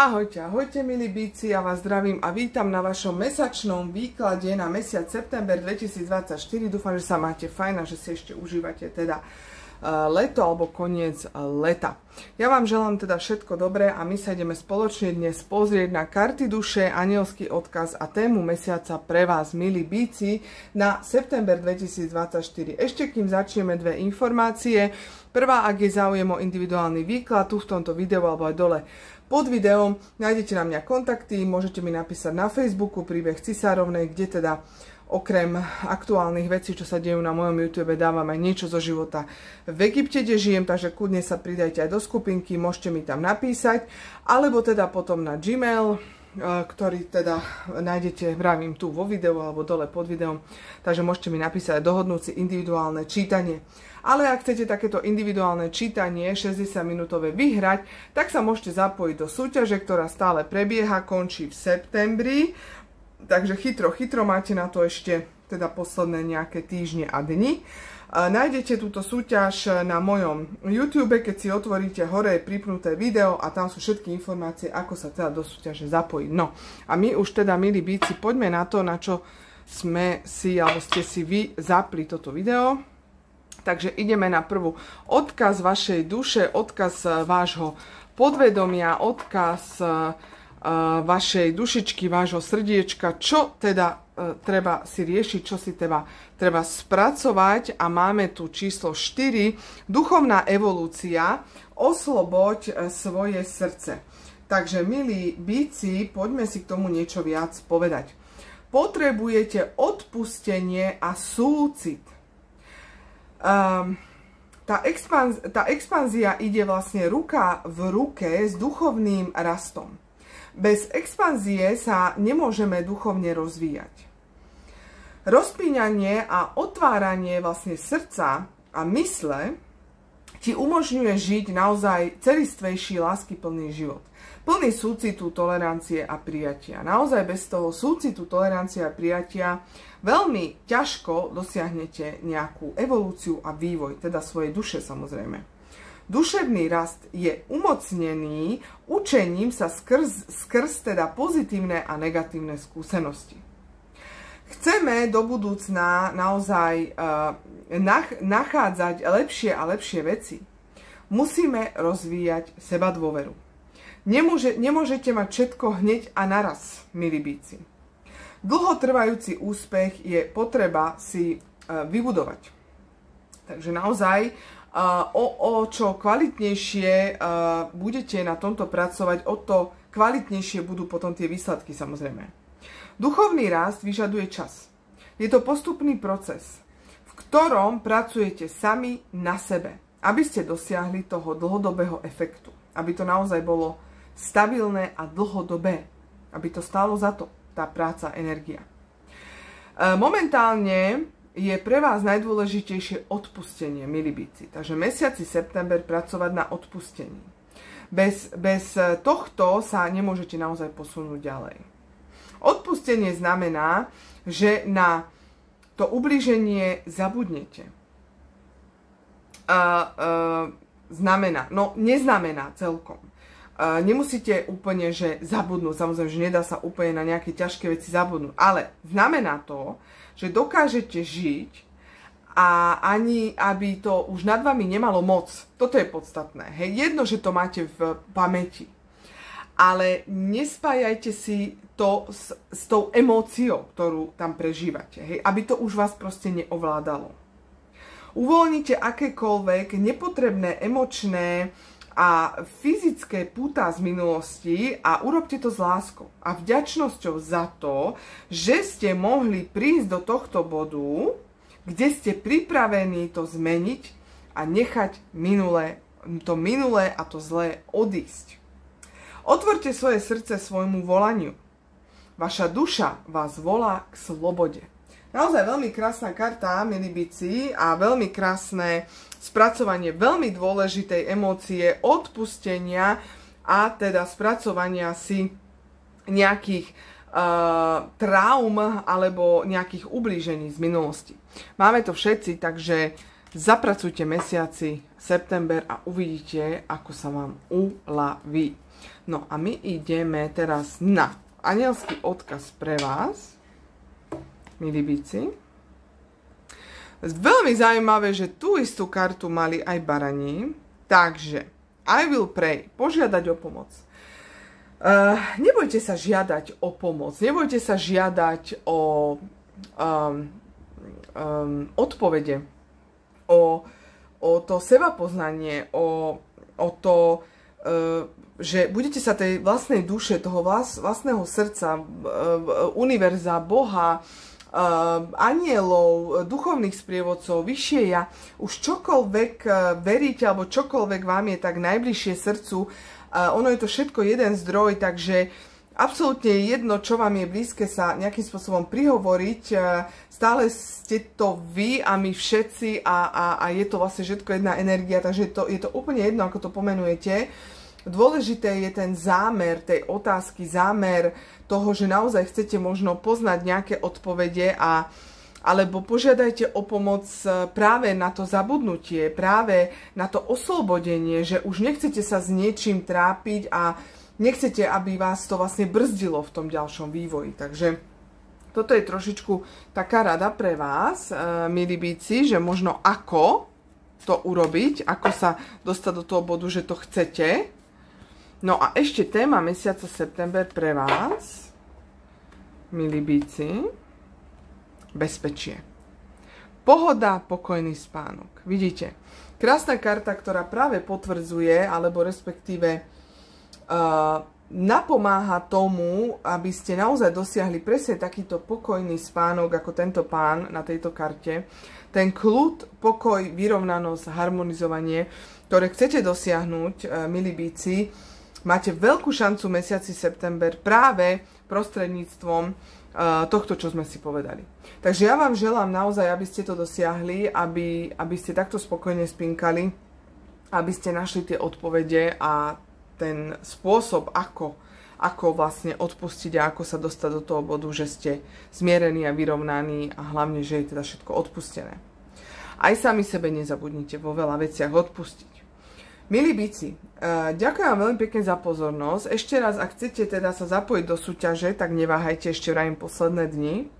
Ahojte, ahojte milí bíci, ja vás zdravím a vítam na vašom mesačnom výklade na mesiac september 2024. Dúfam, že sa máte fajn a že si ešte užívate teda leto alebo koniec uh, leta. Ja vám želám teda všetko dobré a my sa ideme spoločne dnes pozrieť na karty duše, anielský odkaz a tému mesiaca pre vás, milí bíci, na september 2024. Ešte kým začneme dve informácie. Prvá, ak je záujem o individuálny výklad, tu v tomto videu alebo aj dole pod videom nájdete na mňa kontakty, môžete mi napísať na Facebooku príbeh Cisárovnej, kde teda okrem aktuálnych vecí, čo sa dejú na mojom YouTube, dávam aj niečo zo života v Egypte, kde žijem, takže kľudne sa pridajte aj do skupinky, môžete mi tam napísať, alebo teda potom na Gmail, e, ktorý teda nájdete, vravím, tu vo videu alebo dole pod videom, takže môžete mi napísať aj dohodnúci individuálne čítanie. Ale ak chcete takéto individuálne čítanie 60-minútové vyhrať, tak sa môžete zapojiť do súťaže, ktorá stále prebieha, končí v septembri. Takže chytro, chytro máte na to ešte teda posledné nejaké týždne a dni. Nájdete túto súťaž na mojom YouTube, keď si otvoríte hore pripnuté video a tam sú všetky informácie, ako sa teda do súťaže zapojiť. No a my už teda, milí bíci, poďme na to, na čo sme si, alebo ste si vy zapli toto video. Takže ideme na prvú. Odkaz vašej duše, odkaz e, vášho podvedomia, odkaz e, e, vašej dušičky, vášho srdiečka, čo teda treba si riešiť, čo si treba, treba spracovať a máme tu číslo 4, duchovná evolúcia, osloboď svoje srdce. Takže, milí bíci, poďme si k tomu niečo viac povedať. Potrebujete odpustenie a súcit um, tá, expanz, tá expanzia ide vlastne ruka v ruke s duchovným rastom. Bez expanzie sa nemôžeme duchovne rozvíjať. Rozpíňanie a otváranie vlastne srdca a mysle ti umožňuje žiť naozaj celistvejší, láskyplný život. Plný súcitu, tolerancie a prijatia. Naozaj bez toho súcitu, tolerancie a prijatia veľmi ťažko dosiahnete nejakú evolúciu a vývoj, teda svojej duše samozrejme. Duševný rast je umocnený učením sa skrz, skrz teda pozitívne a negatívne skúsenosti. Chceme do budúcna naozaj uh, nach, nachádzať lepšie a lepšie veci. Musíme rozvíjať seba dôveru. Nemôže, nemôžete mať všetko hneď a naraz, milí bíci. Dlhotrvajúci úspech je potreba si uh, vybudovať. Takže naozaj o, o čo kvalitnejšie budete na tomto pracovať, o to kvalitnejšie budú potom tie výsledky samozrejme. Duchovný rast vyžaduje čas. Je to postupný proces, v ktorom pracujete sami na sebe, aby ste dosiahli toho dlhodobého efektu. Aby to naozaj bolo stabilné a dlhodobé. Aby to stálo za to tá práca, energia. E, momentálne je pre vás najdôležitejšie odpustenie, milí byci. Takže mesiaci september pracovať na odpustení. Bez, bez tohto sa nemôžete naozaj posunúť ďalej. Odpustenie znamená, že na to ubliženie zabudnete. Uh, uh, znamená, no neznamená celkom nemusíte úplne, že zabudnúť, samozrejme, že nedá sa úplne na nejaké ťažké veci zabudnúť, ale znamená to, že dokážete žiť a ani, aby to už nad vami nemalo moc. Toto je podstatné. Hej. Jedno, že to máte v pamäti. Ale nespájajte si to s, s tou emóciou, ktorú tam prežívate. Hej. Aby to už vás proste neovládalo. Uvoľnite akékoľvek nepotrebné emočné a fyzické púta z minulosti a urobte to s láskou a vďačnosťou za to, že ste mohli prísť do tohto bodu, kde ste pripravení to zmeniť a nechať minulé, to minulé a to zlé odísť. Otvorte svoje srdce svojmu volaniu. Vaša duša vás volá k slobode. Naozaj veľmi krásna karta, milí bici, a veľmi krásne spracovanie veľmi dôležitej emócie odpustenia a teda spracovania si nejakých uh, traum alebo nejakých ublížení z minulosti. Máme to všetci, takže zapracujte mesiaci september a uvidíte, ako sa vám uľaví. No a my ideme teraz na anielský odkaz pre vás, milí bíci. Veľmi zaujímavé, že tú istú kartu mali aj baraní. Takže, I will pray, požiadať o pomoc. Uh, nebojte sa žiadať o pomoc, nebojte sa žiadať o um, um, odpovede, o, o to seba poznanie, o, o to, uh, že budete sa tej vlastnej duše, toho vlast, vlastného srdca, uh, univerza, Boha, anielov, duchovných sprievodcov, vyššie ja, už čokoľvek uh, veríte, alebo čokoľvek vám je tak najbližšie srdcu, uh, ono je to všetko jeden zdroj, takže absolútne jedno, čo vám je blízke sa nejakým spôsobom prihovoriť, stále ste to vy a my všetci a, a, a je to vlastne všetko jedna energia, takže to, je to úplne jedno, ako to pomenujete. Dôležité je ten zámer tej otázky, zámer toho, že naozaj chcete možno poznať nejaké odpovede a alebo požiadajte o pomoc e, práve na to zabudnutie, práve na to oslobodenie, že už nechcete sa s niečím trápiť a nechcete, aby vás to vlastne brzdilo v tom ďalšom vývoji. Takže toto je trošičku taká rada pre vás, e, milí bíci, že možno ako to urobiť, ako sa dostať do toho bodu, že to chcete. No a ešte téma mesiaca september pre vás milí bíci, bezpečie. Pohoda, pokojný spánok. Vidíte, krásna karta, ktorá práve potvrdzuje, alebo respektíve uh, napomáha tomu, aby ste naozaj dosiahli presne takýto pokojný spánok, ako tento pán na tejto karte. Ten kľud, pokoj, vyrovnanosť, harmonizovanie, ktoré chcete dosiahnuť, uh, milí bíci, máte veľkú šancu mesiaci september práve prostredníctvom uh, tohto, čo sme si povedali. Takže ja vám želám naozaj, aby ste to dosiahli, aby, aby ste takto spokojne spinkali, aby ste našli tie odpovede a ten spôsob, ako, ako vlastne odpustiť a ako sa dostať do toho bodu, že ste zmierení a vyrovnaní a hlavne, že je teda všetko odpustené. Aj sami sebe nezabudnite vo veľa veciach odpustiť. Milí bici, uh, ďakujem vám veľmi pekne za pozornosť. Ešte raz, ak chcete teda sa zapojiť do súťaže, tak neváhajte, ešte vrajím posledné dni.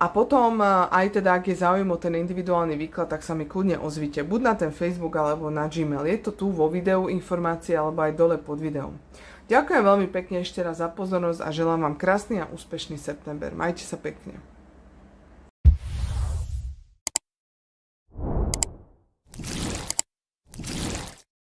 A potom, uh, aj teda, ak je záujem o ten individuálny výklad, tak sa mi kľudne ozvite. Buď na ten Facebook, alebo na Gmail. Je to tu vo videu informácie, alebo aj dole pod videom. Ďakujem veľmi pekne ešte raz za pozornosť a želám vám krásny a úspešný september. Majte sa pekne.